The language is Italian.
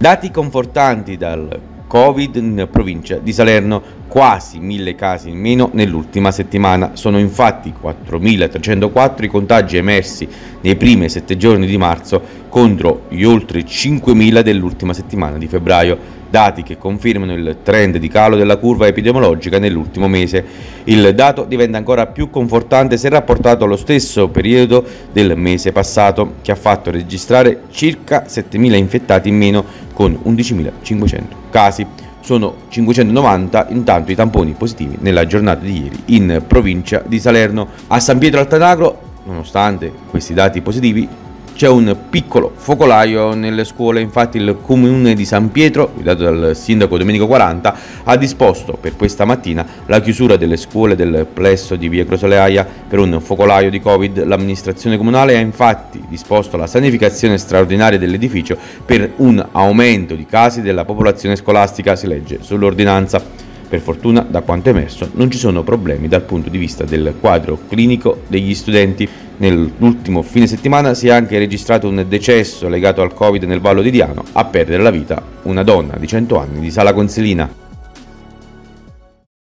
Dati confortanti dal Covid in provincia di Salerno, quasi mille casi in meno nell'ultima settimana. Sono infatti 4.304 i contagi emersi nei primi sette giorni di marzo contro gli oltre 5.000 dell'ultima settimana di febbraio dati che confermano il trend di calo della curva epidemiologica nell'ultimo mese. Il dato diventa ancora più confortante se rapportato allo stesso periodo del mese passato, che ha fatto registrare circa 7.000 infettati in meno con 11.500 casi. Sono 590 intanto i tamponi positivi nella giornata di ieri in provincia di Salerno. A San Pietro Altanagro, nonostante questi dati positivi, c'è un piccolo focolaio nelle scuole, infatti il comune di San Pietro, guidato dal sindaco Domenico 40, ha disposto per questa mattina la chiusura delle scuole del plesso di via Crosaleaia per un focolaio di Covid. L'amministrazione comunale ha infatti disposto la sanificazione straordinaria dell'edificio per un aumento di casi della popolazione scolastica, si legge sull'ordinanza. Per fortuna, da quanto emerso, non ci sono problemi dal punto di vista del quadro clinico degli studenti. Nell'ultimo fine settimana si è anche registrato un decesso legato al Covid nel Vallo di Diano, a perdere la vita una donna di 100 anni di Sala Consilina.